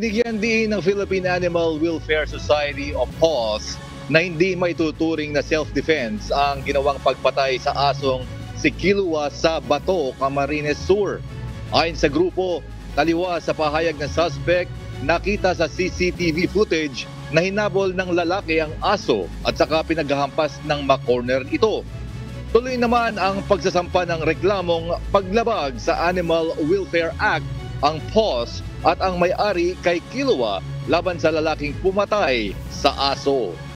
Binigyan din ng Philippine Animal Welfare Society of pause na hindi may tuturing na self-defense ang ginawang pagpatay sa asong si Kilua sa Bato, Camarines Sur. Ayon sa grupo, taliwa sa pahayag ng suspect, nakita sa CCTV footage na hinabol ng lalaki ang aso at saka pinaghahampas ng makorner ito. Tuloy naman ang pagsasampa ng reklamong paglabag sa Animal Welfare Act ang POS at ang may-ari kay Kilua laban sa lalaking pumatay sa aso.